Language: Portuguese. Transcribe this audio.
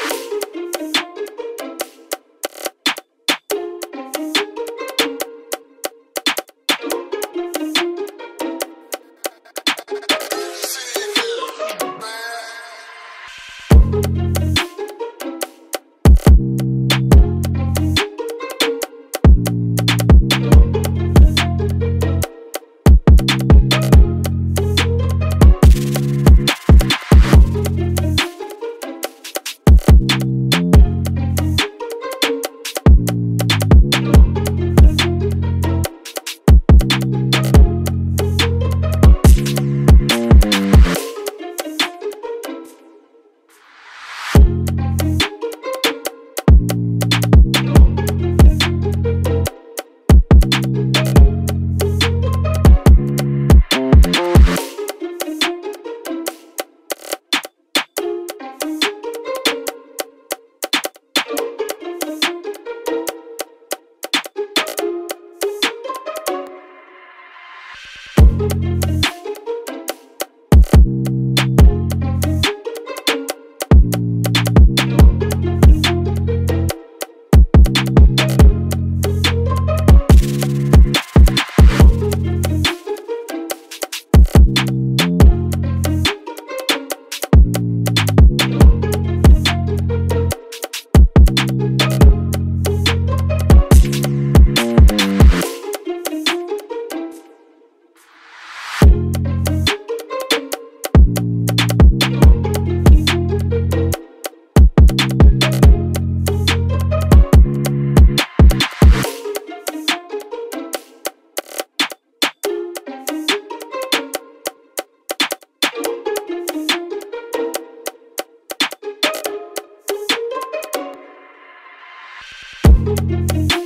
Bye. Música